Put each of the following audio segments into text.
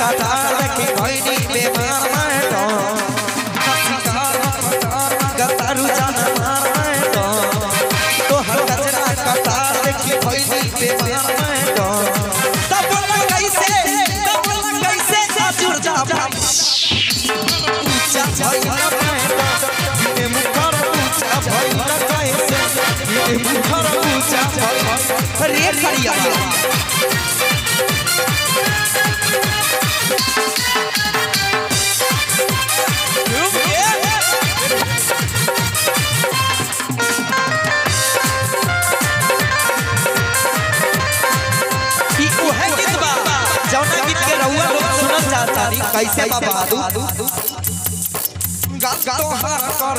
कथा रखी भैनी बेमार मैं तो गतारू जान मार मैं तो तोहर कचरा कथा रखी भैनी बेमार मैं तो तब बोला कैसे तब बोला कैसे ससुर जा भाई पूछा भैया मैं तो ये मुखर पूछा भैया कैसे ये मुखर पूछा भैया रे करिया सुनल कैसे बाबा बादू गात तो हर कर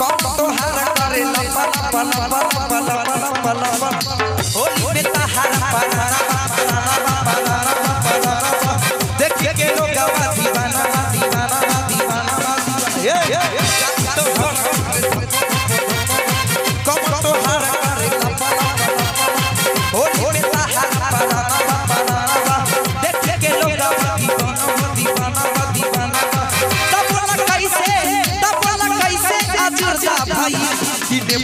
कब तो हर करे लपा लपा लपा लपा लपा होली अजूर जा भाई किने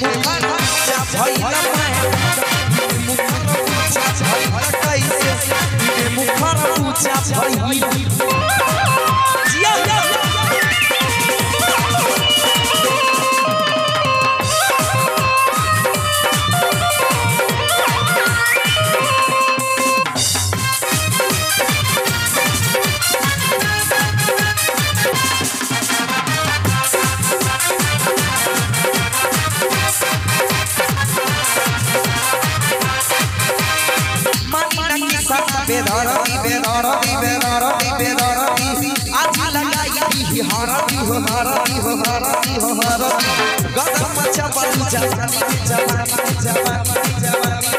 बेदरदी बेदरदी बेदरदी बेदरदी आज लगाई ही हरदी हो हरदी हो हरदी हो हरदी गदम चपल जवानी जवानी जवानी जवानी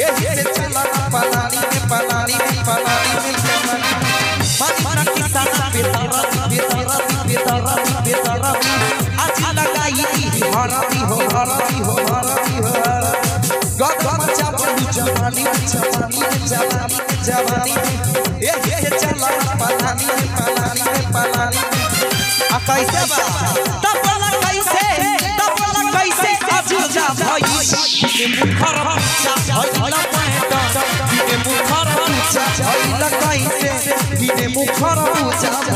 ये ये चला पलानी में पलानी में पलानी में जवानी मानी की सब बेदरदी बेदरदी बेदरदी बेदरदी आज लगाई ही हरदी हो हरदी हो हरदी कैसे बा तब कैसे तब कैसे अजूजा भाई ये मुखर जा भइला पैटा ये मुखर जा भइला कैसे ये मुखर भइला